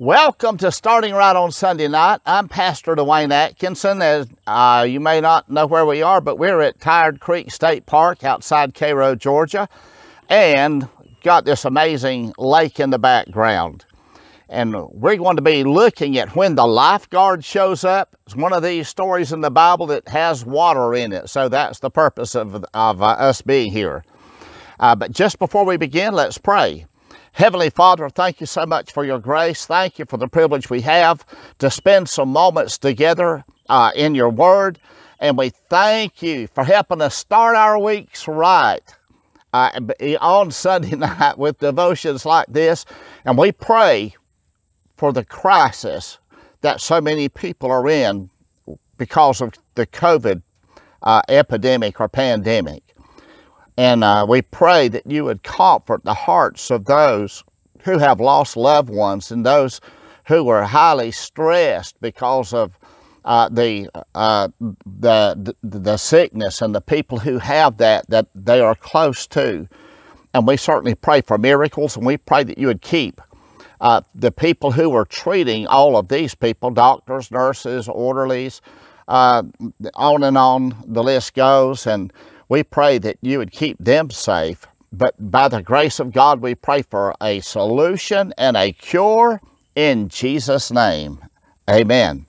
Welcome to Starting Right on Sunday Night. I'm Pastor DeWayne Atkinson. As uh, you may not know where we are, but we're at Tired Creek State Park outside Cairo, Georgia, and got this amazing lake in the background. And we're going to be looking at when the lifeguard shows up. It's one of these stories in the Bible that has water in it. So that's the purpose of, of uh, us being here. Uh, but just before we begin, let's pray. Heavenly Father, thank you so much for your grace. Thank you for the privilege we have to spend some moments together uh, in your word. And we thank you for helping us start our weeks right uh, on Sunday night with devotions like this. And we pray for the crisis that so many people are in because of the COVID uh, epidemic or pandemic. And uh, we pray that you would comfort the hearts of those who have lost loved ones and those who are highly stressed because of uh, the, uh, the, the sickness and the people who have that, that they are close to. And we certainly pray for miracles and we pray that you would keep uh, the people who are treating all of these people, doctors, nurses, orderlies, uh, on and on the list goes. And we pray that you would keep them safe. But by the grace of God, we pray for a solution and a cure in Jesus' name. Amen.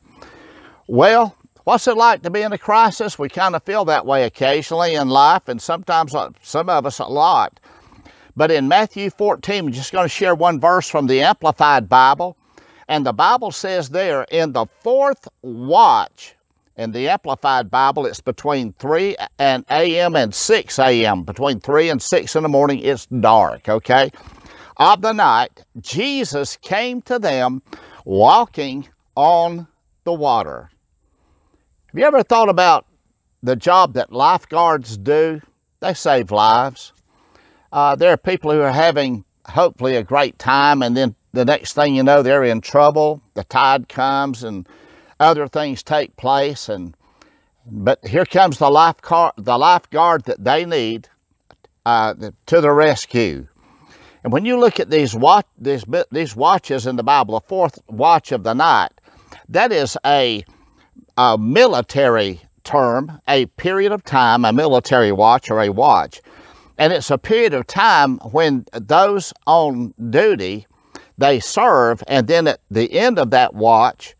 Well, what's it like to be in a crisis? We kind of feel that way occasionally in life, and sometimes uh, some of us a lot. But in Matthew 14, we're just going to share one verse from the Amplified Bible. And the Bible says there, in the fourth watch, in the Amplified Bible, it's between 3 and a.m. and 6 a.m. Between 3 and 6 in the morning, it's dark, okay? Of the night, Jesus came to them walking on the water. Have you ever thought about the job that lifeguards do? They save lives. Uh, there are people who are having, hopefully, a great time, and then the next thing you know, they're in trouble. The tide comes and other things take place and but here comes the lifeguard, the lifeguard that they need uh, to the rescue. And when you look at these watch, these, these watches in the Bible, the fourth watch of the night, that is a, a military term, a period of time, a military watch or a watch. And it's a period of time when those on duty, they serve, and then at the end of that watch,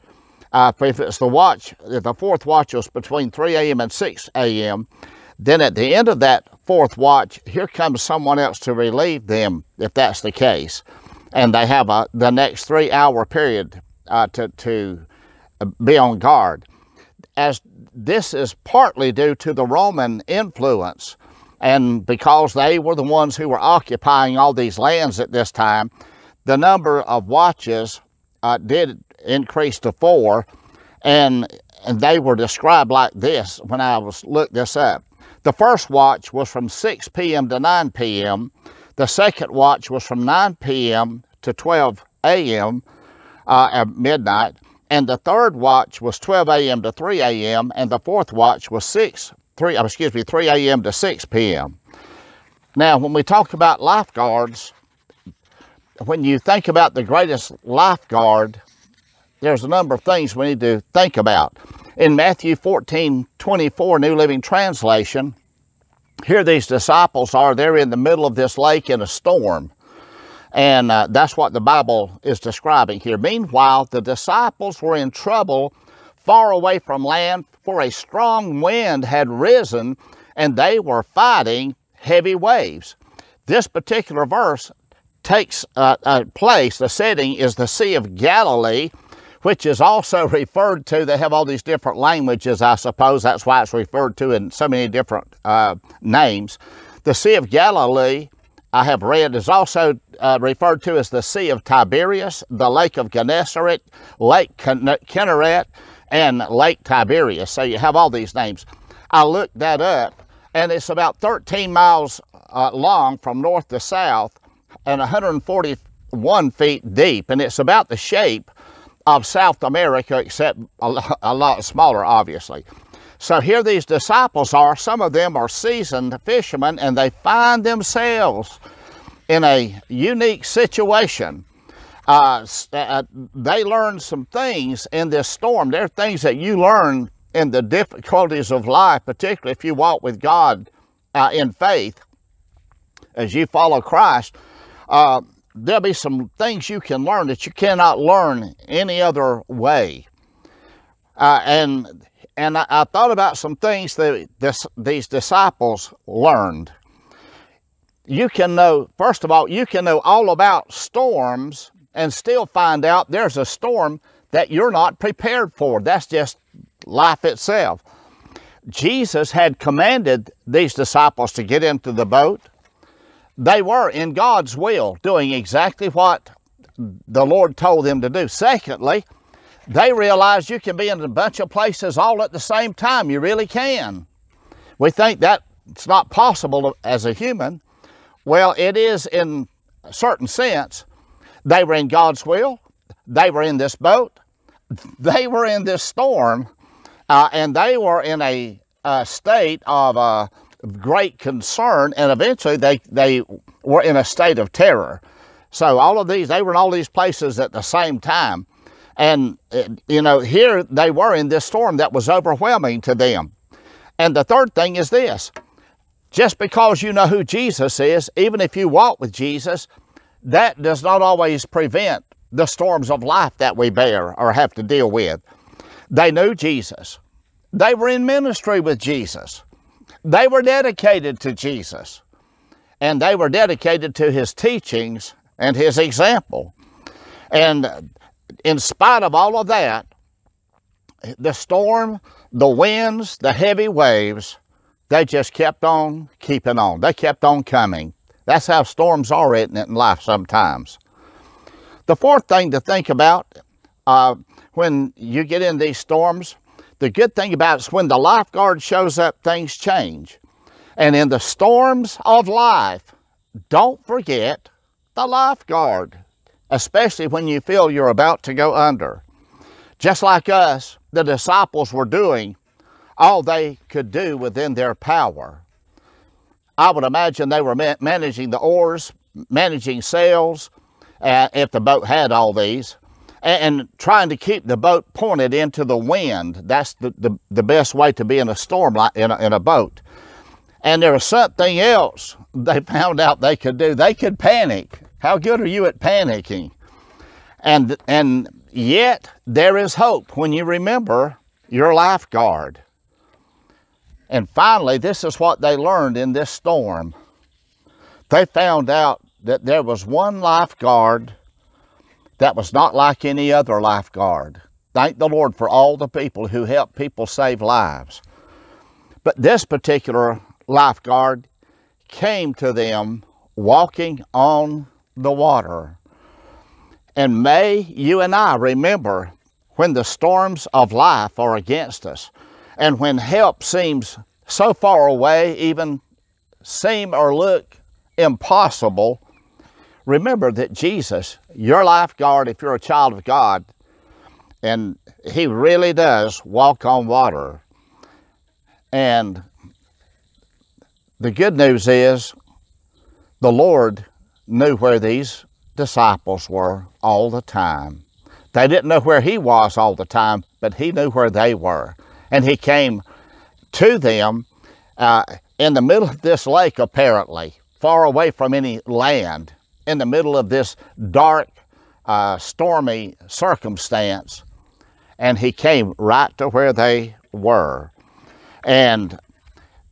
uh, if it's the watch, the fourth watch was between 3 a.m. and 6 a.m., then at the end of that fourth watch, here comes someone else to relieve them, if that's the case. And they have a, the next three hour period uh, to, to uh, be on guard. As this is partly due to the Roman influence, and because they were the ones who were occupying all these lands at this time, the number of watches uh, did increase to four, and, and they were described like this when I was looked this up. The first watch was from 6 p.m. to 9 p.m. The second watch was from 9 p.m. to 12 a.m. Uh, at midnight. And the third watch was 12 a.m. to 3 a.m. And the fourth watch was 6, 3, uh, excuse me, 3 a.m. to 6 p.m. Now, when we talk about lifeguards, when you think about the greatest lifeguard, there's a number of things we need to think about. In Matthew 14, 24, New Living Translation, here these disciples are, they're in the middle of this lake in a storm. And uh, that's what the Bible is describing here. Meanwhile, the disciples were in trouble far away from land, for a strong wind had risen, and they were fighting heavy waves. This particular verse takes uh, a place, the setting is the Sea of Galilee, which is also referred to, they have all these different languages, I suppose. That's why it's referred to in so many different uh, names. The Sea of Galilee, I have read, is also uh, referred to as the Sea of Tiberias, the Lake of Gennesaret, Lake Kinneret, and Lake Tiberias. So you have all these names. I looked that up, and it's about 13 miles uh, long from north to south and 141 feet deep, and it's about the shape of South America, except a, a lot smaller, obviously. So here these disciples are. Some of them are seasoned fishermen, and they find themselves in a unique situation. uh, uh, they learned some things in this storm. There are things that you learn in the difficulties of life, particularly if you walk with God uh, in faith as you follow Christ. There'll be some things you can learn that you cannot learn any other way. Uh, and and I, I, thought about some things that this, these disciples learned. You can know, first of all, you can know all about storms and still find out there's a storm that you're not prepared for. That's just life itself. Jesus had commanded these disciples to get into the boat. They were in God's will doing exactly what the Lord told them to do. Secondly, they realized you can be in a bunch of places all at the same time. You really can. We think that it's not possible as a human. Well, it is in a certain sense. They were in God's will. They were in this boat. They were in this storm. Uh, and they were in a, a state of uh, great concern. And eventually they, they were in a state of terror. So all of these, they were in all these places at the same time. And, uh, you know, here they were in this storm that was overwhelming to them. And the third thing is this just because you know who Jesus is, even if you walk with Jesus, that does not always prevent the storms of life that we bear or have to deal with. They knew Jesus. They were in ministry with Jesus. They were dedicated to Jesus. And they were dedicated to his teachings and his example. And in spite of all of that, the storm, the winds, the heavy waves, they just kept on keeping on. They kept on coming. That's how storms are in, in life sometimes. The fourth thing to think about uh, when you get in these storms, the good thing about it is when the lifeguard shows up, things change. And in the storms of life, don't forget the lifeguard especially when you feel you're about to go under. Just like us, the disciples were doing all they could do within their power. I would imagine they were managing the oars, managing sails, uh, if the boat had all these, and, trying to keep the boat pointed into the wind. That's the, the, the best way to be in a storm like in a, in a boat. And there was something else they found out they could do. They could panic. How good are you at panicking? And, and yet there is hope when you remember your lifeguard. And finally, this is what they learned in this storm. They found out that there was one lifeguard that was not like any other lifeguard. Thank the Lord for all the people who help people save lives. But this particular lifeguard came to them walking on the water. And may you and I remember when the storms of life are against us and when help seems so far away, even seem or look impossible, remember that Jesus, your lifeguard, if you're a child of God, and he really does walk on water. And the good news is the Lord knew where these disciples were all the time. They didn't know where he was all the time, but he knew where they were. And he came to them uh, in the middle of this lake, apparently, far away from any land, in the middle of this dark, uh, stormy circumstance. And he came right to where they were. And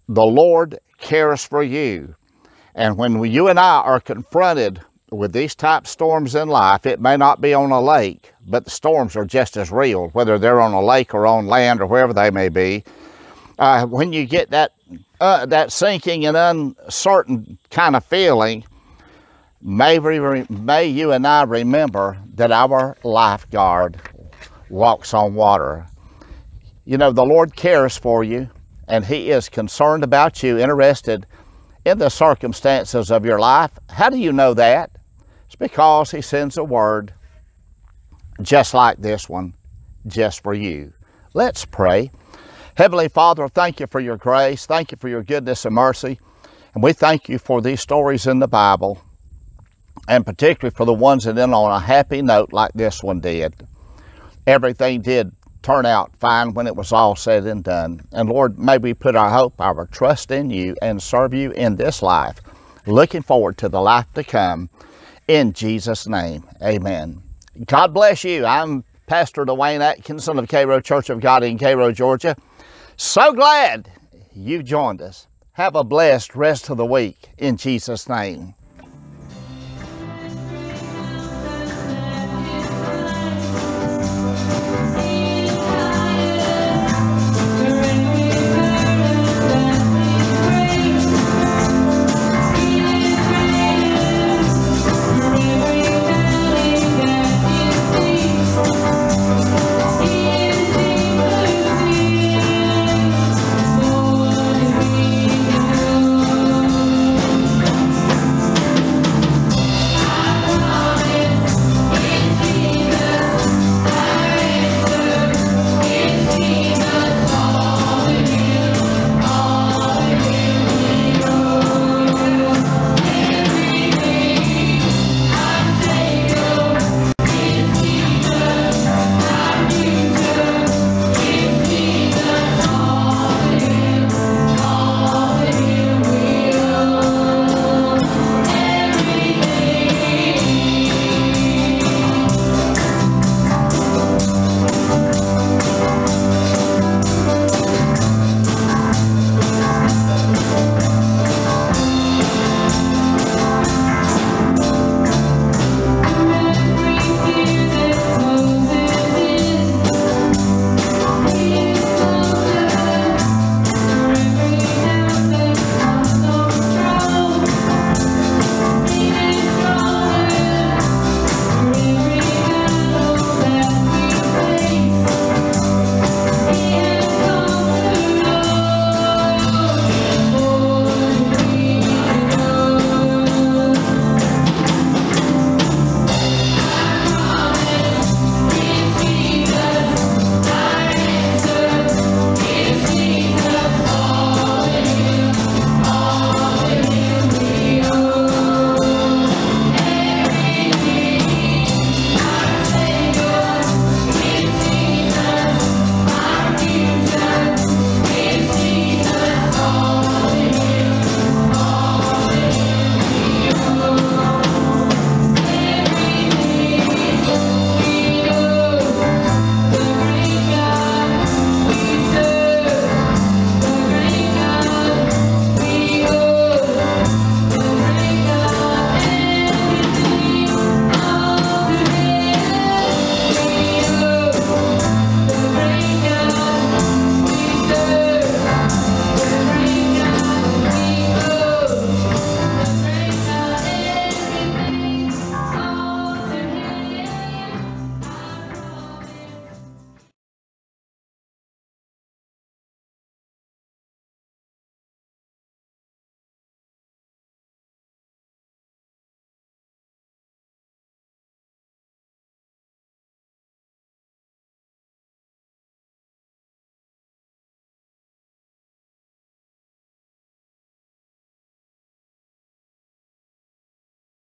the Lord cares for you. And when you and I are confronted with these type storms in life, it may not be on a lake, but the storms are just as real, whether they're on a lake or on land or wherever they may be. Uh, when you get that, uh, that sinking and uncertain kind of feeling, may, we, may you and I remember that our lifeguard walks on water. You know, the Lord cares for you, and He is concerned about you, interested in the circumstances of your life. How do you know that? It's because He sends a word just like this one, just for you. Let's pray. Heavenly Father, thank you for your grace. Thank you for your goodness and mercy. And we thank you for these stories in the Bible. And particularly for the ones that end on a happy note like this one did. Everything did turn out fine when it was all said and done. And Lord, may we put our hope, our trust in you and serve you in this life. Looking forward to the life to come. In Jesus' name, amen. God bless you. I'm Pastor DeWayne Atkinson of Cairo Church of God in Cairo, Georgia. So glad you joined us. Have a blessed rest of the week in Jesus' name.